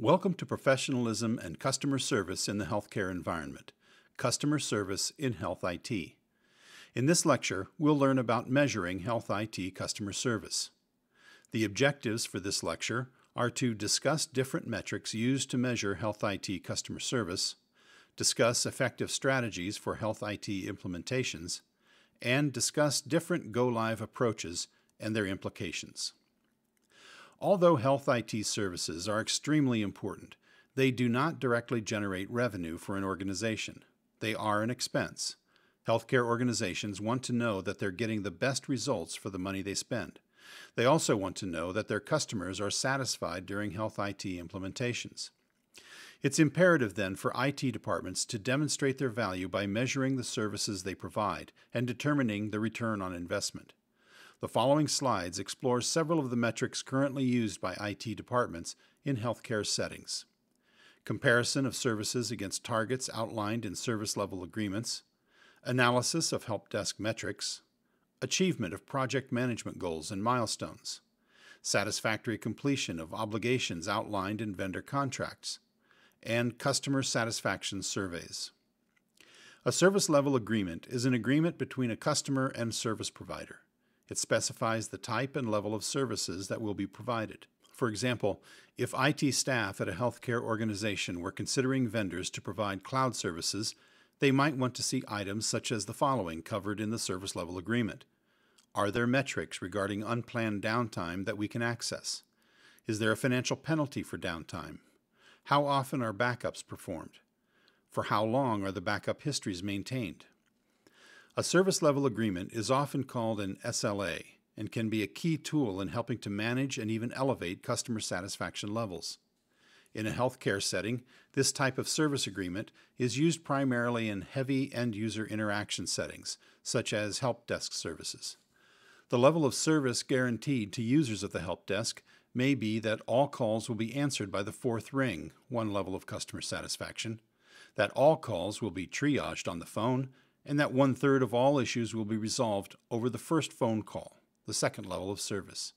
Welcome to Professionalism and Customer Service in the Healthcare Environment Customer Service in Health IT. In this lecture, we'll learn about measuring health IT customer service. The objectives for this lecture are to discuss different metrics used to measure health IT customer service, discuss effective strategies for health IT implementations, and discuss different go live approaches and their implications. Although health IT services are extremely important, they do not directly generate revenue for an organization. They are an expense. Healthcare organizations want to know that they're getting the best results for the money they spend. They also want to know that their customers are satisfied during health IT implementations. It's imperative then for IT departments to demonstrate their value by measuring the services they provide and determining the return on investment. The following slides explore several of the metrics currently used by IT departments in healthcare settings. Comparison of services against targets outlined in service level agreements, analysis of help desk metrics, achievement of project management goals and milestones, satisfactory completion of obligations outlined in vendor contracts, and customer satisfaction surveys. A service level agreement is an agreement between a customer and service provider. It specifies the type and level of services that will be provided. For example, if IT staff at a healthcare organization were considering vendors to provide cloud services, they might want to see items such as the following covered in the service level agreement. Are there metrics regarding unplanned downtime that we can access? Is there a financial penalty for downtime? How often are backups performed? For how long are the backup histories maintained? A service level agreement is often called an SLA and can be a key tool in helping to manage and even elevate customer satisfaction levels. In a healthcare setting, this type of service agreement is used primarily in heavy end user interaction settings, such as help desk services. The level of service guaranteed to users of the help desk may be that all calls will be answered by the fourth ring, one level of customer satisfaction, that all calls will be triaged on the phone, and that one third of all issues will be resolved over the first phone call, the second level of service.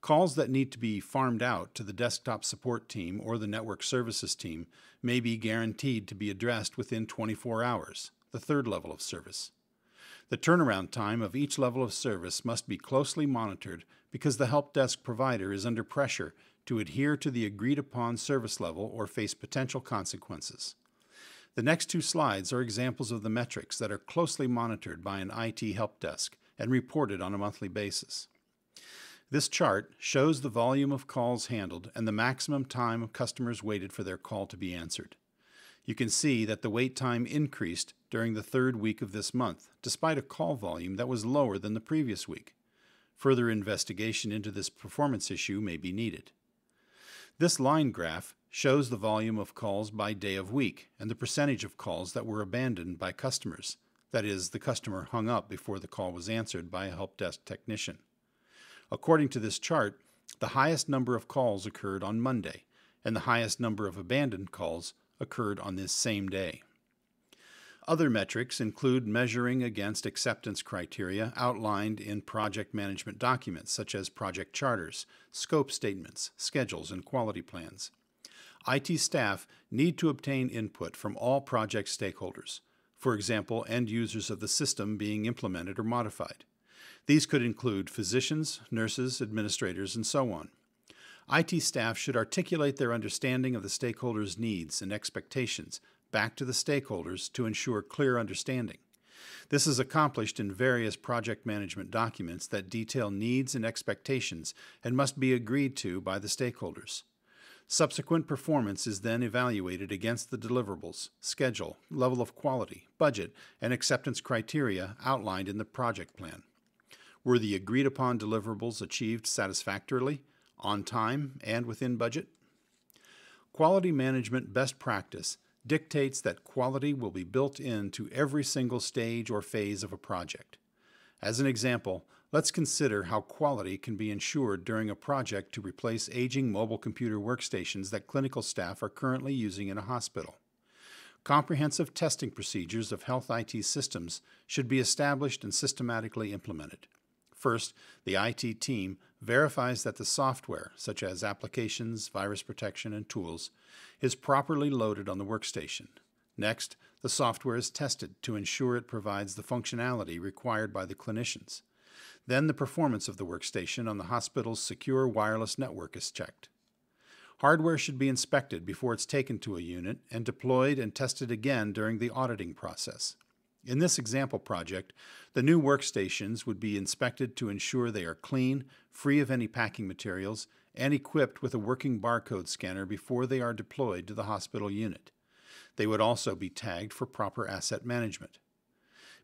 Calls that need to be farmed out to the desktop support team or the network services team may be guaranteed to be addressed within 24 hours, the third level of service. The turnaround time of each level of service must be closely monitored because the help desk provider is under pressure to adhere to the agreed upon service level or face potential consequences. The next two slides are examples of the metrics that are closely monitored by an IT help desk and reported on a monthly basis. This chart shows the volume of calls handled and the maximum time customers waited for their call to be answered. You can see that the wait time increased during the third week of this month, despite a call volume that was lower than the previous week. Further investigation into this performance issue may be needed. This line graph shows the volume of calls by day of week and the percentage of calls that were abandoned by customers. That is, the customer hung up before the call was answered by a help desk technician. According to this chart, the highest number of calls occurred on Monday, and the highest number of abandoned calls occurred on this same day. Other metrics include measuring against acceptance criteria outlined in project management documents such as project charters, scope statements, schedules, and quality plans. IT staff need to obtain input from all project stakeholders, for example, end users of the system being implemented or modified. These could include physicians, nurses, administrators, and so on. IT staff should articulate their understanding of the stakeholders' needs and expectations back to the stakeholders to ensure clear understanding. This is accomplished in various project management documents that detail needs and expectations and must be agreed to by the stakeholders. Subsequent performance is then evaluated against the deliverables, schedule, level of quality, budget, and acceptance criteria outlined in the project plan. Were the agreed upon deliverables achieved satisfactorily, on time, and within budget? Quality management best practice dictates that quality will be built into every single stage or phase of a project. As an example, let's consider how quality can be ensured during a project to replace aging mobile computer workstations that clinical staff are currently using in a hospital. Comprehensive testing procedures of health IT systems should be established and systematically implemented. First, the IT team verifies that the software, such as applications, virus protection, and tools, is properly loaded on the workstation. Next, the software is tested to ensure it provides the functionality required by the clinicians. Then the performance of the workstation on the hospital's secure wireless network is checked. Hardware should be inspected before it's taken to a unit and deployed and tested again during the auditing process. In this example project, the new workstations would be inspected to ensure they are clean, free of any packing materials, and equipped with a working barcode scanner before they are deployed to the hospital unit. They would also be tagged for proper asset management.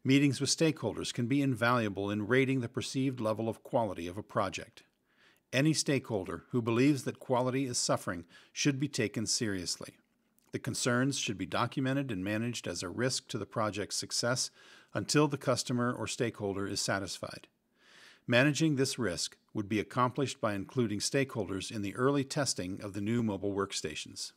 Meetings with stakeholders can be invaluable in rating the perceived level of quality of a project. Any stakeholder who believes that quality is suffering should be taken seriously. The concerns should be documented and managed as a risk to the project's success until the customer or stakeholder is satisfied. Managing this risk would be accomplished by including stakeholders in the early testing of the new mobile workstations.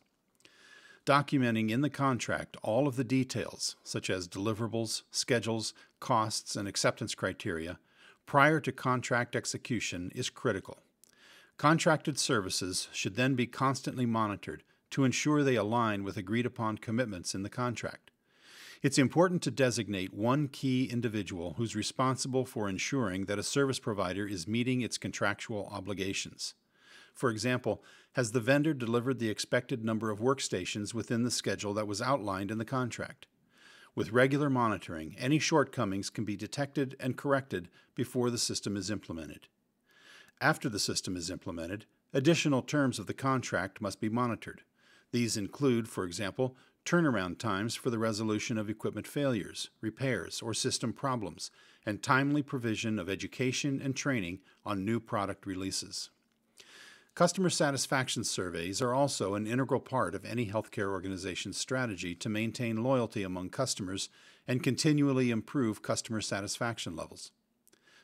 Documenting in the contract all of the details, such as deliverables, schedules, costs, and acceptance criteria, prior to contract execution is critical. Contracted services should then be constantly monitored to ensure they align with agreed upon commitments in the contract. It's important to designate one key individual who's responsible for ensuring that a service provider is meeting its contractual obligations. For example, has the vendor delivered the expected number of workstations within the schedule that was outlined in the contract? With regular monitoring, any shortcomings can be detected and corrected before the system is implemented. After the system is implemented, additional terms of the contract must be monitored. These include, for example, turnaround times for the resolution of equipment failures, repairs, or system problems, and timely provision of education and training on new product releases. Customer satisfaction surveys are also an integral part of any healthcare organization's strategy to maintain loyalty among customers and continually improve customer satisfaction levels.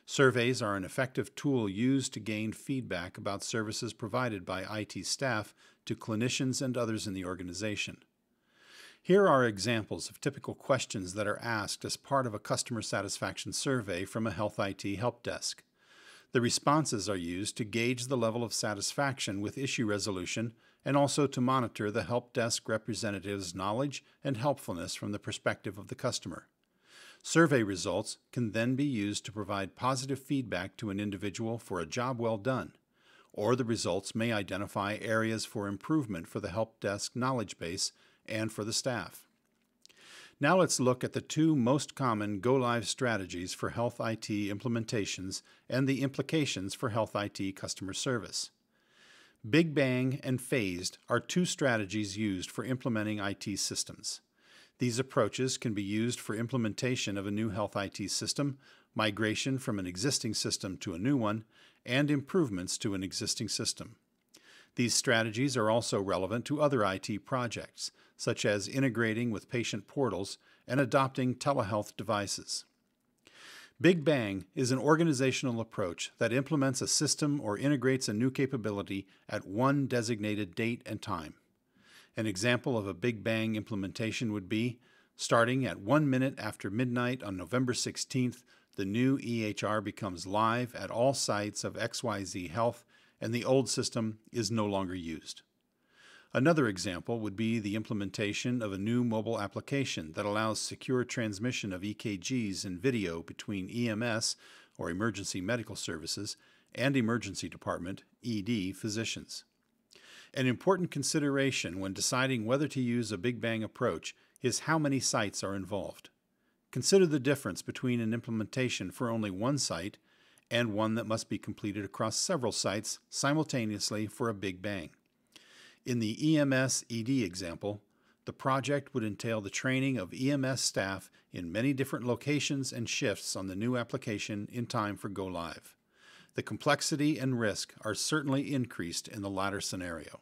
Surveys are an effective tool used to gain feedback about services provided by IT staff to clinicians and others in the organization. Here are examples of typical questions that are asked as part of a customer satisfaction survey from a Health IT help desk. The responses are used to gauge the level of satisfaction with issue resolution and also to monitor the help desk representative's knowledge and helpfulness from the perspective of the customer. Survey results can then be used to provide positive feedback to an individual for a job well done, or the results may identify areas for improvement for the help desk knowledge base and for the staff. Now let's look at the two most common go live strategies for Health IT implementations and the implications for Health IT customer service. Big Bang and Phased are two strategies used for implementing IT systems. These approaches can be used for implementation of a new health IT system, migration from an existing system to a new one, and improvements to an existing system. These strategies are also relevant to other IT projects, such as integrating with patient portals and adopting telehealth devices. Big Bang is an organizational approach that implements a system or integrates a new capability at one designated date and time. An example of a Big Bang implementation would be starting at one minute after midnight on November 16th, the new EHR becomes live at all sites of XYZ Health and the old system is no longer used. Another example would be the implementation of a new mobile application that allows secure transmission of EKGs and video between EMS, or Emergency Medical Services, and Emergency Department, ED, physicians. An important consideration when deciding whether to use a Big Bang approach is how many sites are involved. Consider the difference between an implementation for only one site and one that must be completed across several sites simultaneously for a Big Bang. In the EMS ED example, the project would entail the training of EMS staff in many different locations and shifts on the new application in time for go live the complexity and risk are certainly increased in the latter scenario.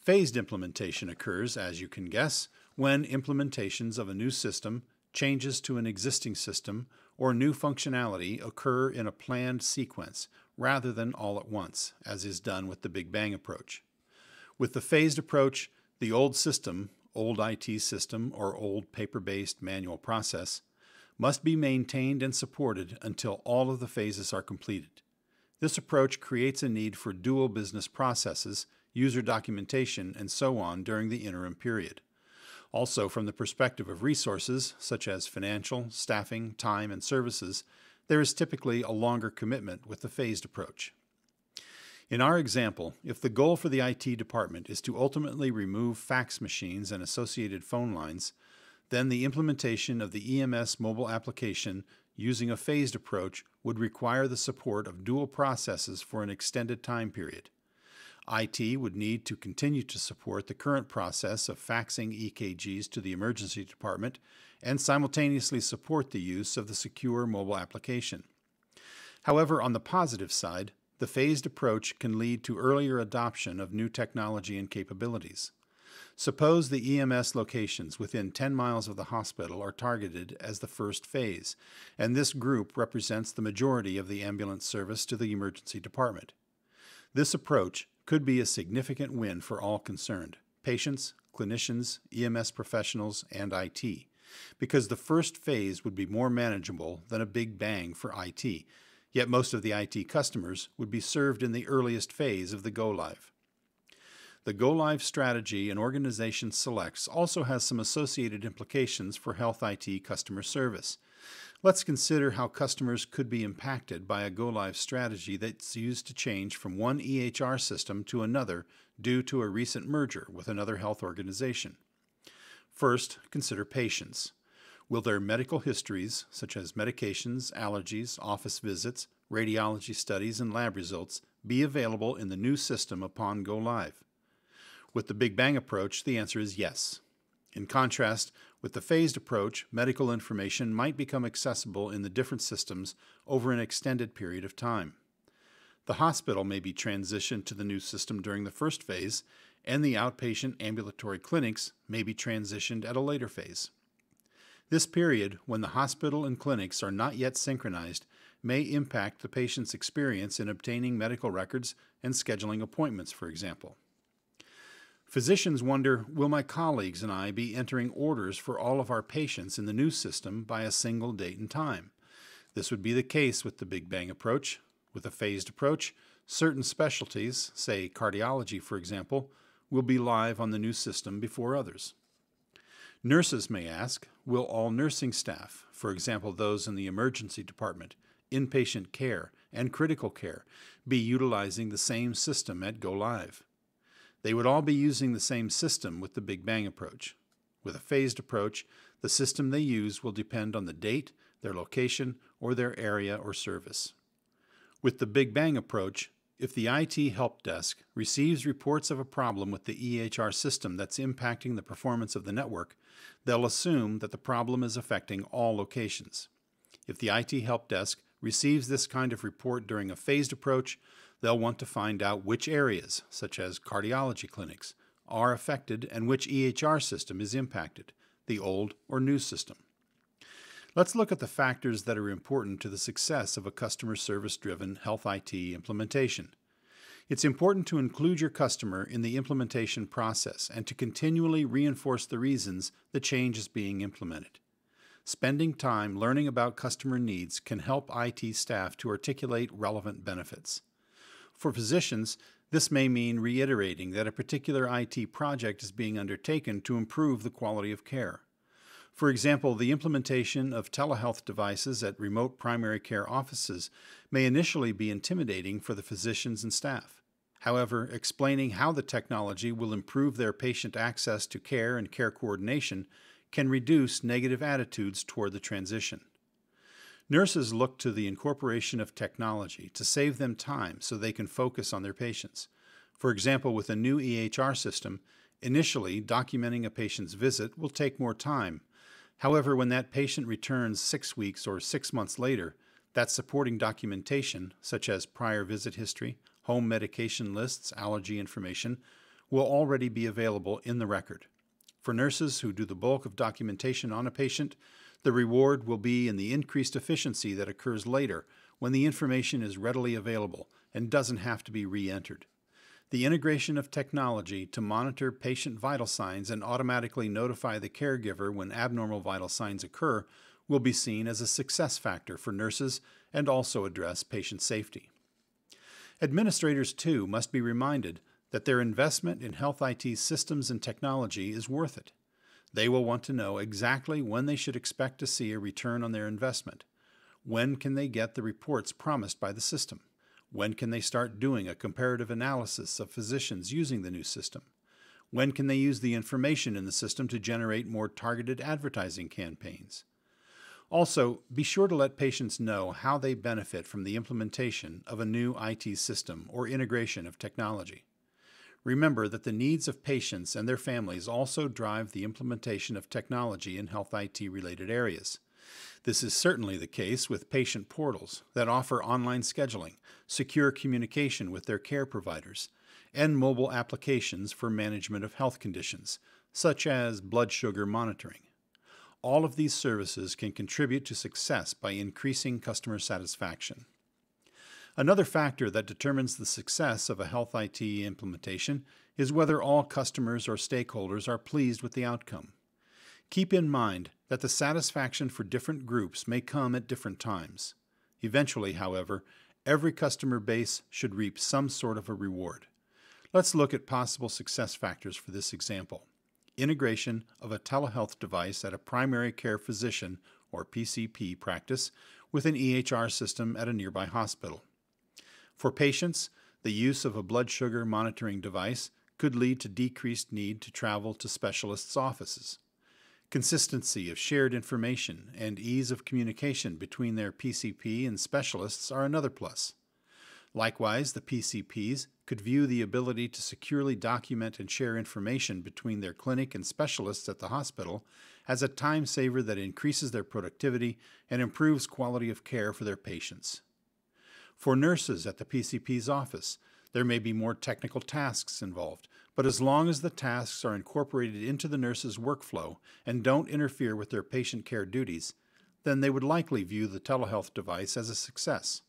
Phased implementation occurs, as you can guess, when implementations of a new system, changes to an existing system, or new functionality occur in a planned sequence rather than all at once, as is done with the Big Bang approach. With the phased approach, the old system, old IT system, or old paper based manual process, must be maintained and supported until all of the phases are completed. This approach creates a need for dual business processes, user documentation, and so on during the interim period. Also, from the perspective of resources, such as financial, staffing, time, and services, there is typically a longer commitment with the phased approach. In our example, if the goal for the IT department is to ultimately remove fax machines and associated phone lines, then the implementation of the EMS mobile application using a phased approach would require the support of dual processes for an extended time period. IT would need to continue to support the current process of faxing EKGs to the emergency department and simultaneously support the use of the secure mobile application. However, on the positive side, the phased approach can lead to earlier adoption of new technology and capabilities. Suppose the EMS locations within 10 miles of the hospital are targeted as the first phase, and this group represents the majority of the ambulance service to the emergency department. This approach could be a significant win for all concerned patients, clinicians, EMS professionals, and IT, because the first phase would be more manageable than a big bang for IT, yet most of the IT customers would be served in the earliest phase of the go live. The go live strategy an organization selects also has some associated implications for health IT customer service. Let's consider how customers could be impacted by a go live strategy that's used to change from one EHR system to another due to a recent merger with another health organization. First, consider patients. Will their medical histories, such as medications, allergies, office visits, radiology studies, and lab results, be available in the new system upon go live? With the Big Bang approach, the answer is yes. In contrast, with the phased approach, medical information might become accessible in the different systems over an extended period of time. The hospital may be transitioned to the new system during the first phase, and the outpatient ambulatory clinics may be transitioned at a later phase. This period, when the hospital and clinics are not yet synchronized, may impact the patient's experience in obtaining medical records and scheduling appointments, for example. Physicians wonder Will my colleagues and I be entering orders for all of our patients in the new system by a single date and time? This would be the case with the Big Bang approach. With a phased approach, certain specialties, say cardiology for example, will be live on the new system before others. Nurses may ask Will all nursing staff, for example those in the emergency department, inpatient care, and critical care, be utilizing the same system at Go Live? They would all be using the same system with the Big Bang approach. With a phased approach, the system they use will depend on the date, their location, or their area or service. With the Big Bang approach, if the IT help desk receives reports of a problem with the EHR system that's impacting the performance of the network, they'll assume that the problem is affecting all locations. If the IT help desk receives this kind of report during a phased approach, they'll want to find out which areas, such as cardiology clinics, are affected and which EHR system is impacted, the old or new system. Let's look at the factors that are important to the success of a customer service driven health IT implementation. It's important to include your customer in the implementation process and to continually reinforce the reasons the change is being implemented. Spending time learning about customer needs can help IT staff to articulate relevant benefits. For physicians, this may mean reiterating that a particular IT project is being undertaken to improve the quality of care. For example, the implementation of telehealth devices at remote primary care offices may initially be intimidating for the physicians and staff. However, explaining how the technology will improve their patient access to care and care coordination can reduce negative attitudes toward the transition. Nurses look to the incorporation of technology to save them time so they can focus on their patients. For example, with a new EHR system, initially documenting a patient's visit will take more time However, when that patient returns six weeks or six months later, that supporting documentation, such as prior visit history, home medication lists, allergy information, will already be available in the record. For nurses who do the bulk of documentation on a patient, the reward will be in the increased efficiency that occurs later when the information is readily available and doesn't have to be re entered. The integration of technology to monitor patient vital signs and automatically notify the caregiver when abnormal vital signs occur will be seen as a success factor for nurses and also address patient safety. Administrators, too, must be reminded that their investment in health IT systems and technology is worth it. They will want to know exactly when they should expect to see a return on their investment. When can they get the reports promised by the system? When can they start doing a comparative analysis of physicians using the new system? When can they use the information in the system to generate more targeted advertising campaigns? Also, be sure to let patients know how they benefit from the implementation of a new IT system or integration of technology. Remember that the needs of patients and their families also drive the implementation of technology in health IT related areas. This is certainly the case with patient portals that offer online scheduling, secure communication with their care providers, and mobile applications for management of health conditions, such as blood sugar monitoring. All of these services can contribute to success by increasing customer satisfaction. Another factor that determines the success of a health IT implementation is whether all customers or stakeholders are pleased with the outcome. Keep in mind that the satisfaction for different groups may come at different times. Eventually, however, every customer base should reap some sort of a reward. Let's look at possible success factors for this example. Integration of a telehealth device at a primary care physician or PCP practice with an EHR system at a nearby hospital. For patients, the use of a blood sugar monitoring device could lead to decreased need to travel to specialists' offices. Consistency of shared information and ease of communication between their PCP and specialists are another plus. Likewise, the PCPs could view the ability to securely document and share information between their clinic and specialists at the hospital as a time saver that increases their productivity and improves quality of care for their patients. For nurses at the PCP's office, there may be more technical tasks involved, but as long as the tasks are incorporated into the nurse's workflow and don't interfere with their patient care duties, then they would likely view the telehealth device as a success.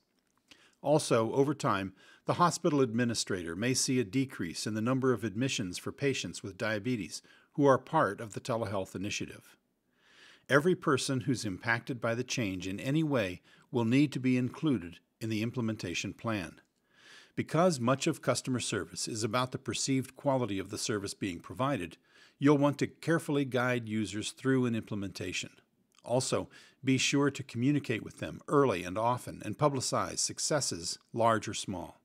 Also, over time, the hospital administrator may see a decrease in the number of admissions for patients with diabetes who are part of the telehealth initiative. Every person who's impacted by the change in any way will need to be included in the implementation plan. Because much of customer service is about the perceived quality of the service being provided, you'll want to carefully guide users through an implementation. Also, be sure to communicate with them early and often and publicize successes, large or small.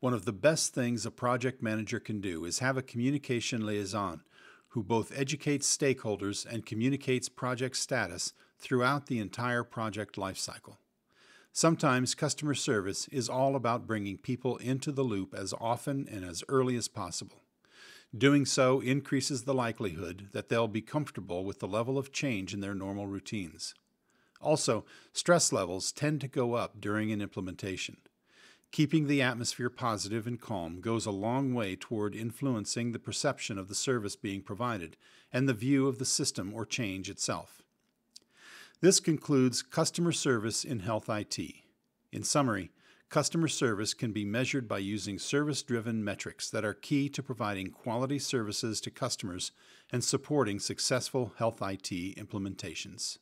One of the best things a project manager can do is have a communication liaison who both educates stakeholders and communicates project status throughout the entire project lifecycle. Sometimes customer service is all about bringing people into the loop as often and as early as possible. Doing so increases the likelihood that they'll be comfortable with the level of change in their normal routines. Also, stress levels tend to go up during an implementation. Keeping the atmosphere positive and calm goes a long way toward influencing the perception of the service being provided and the view of the system or change itself. This concludes customer service in health IT. In summary, customer service can be measured by using service driven metrics that are key to providing quality services to customers and supporting successful health IT implementations.